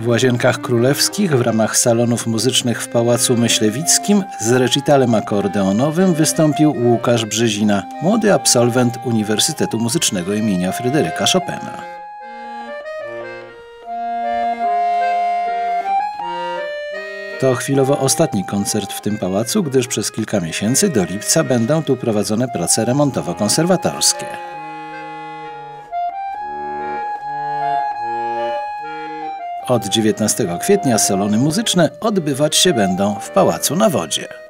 W Łazienkach Królewskich w ramach salonów muzycznych w Pałacu Myślewickim z recitalem akordeonowym wystąpił Łukasz Brzezina, młody absolwent Uniwersytetu Muzycznego imienia Fryderyka Chopina. To chwilowo ostatni koncert w tym pałacu, gdyż przez kilka miesięcy do lipca będą tu prowadzone prace remontowo-konserwatorskie. Od 19 kwietnia salony muzyczne odbywać się będą w Pałacu na Wodzie.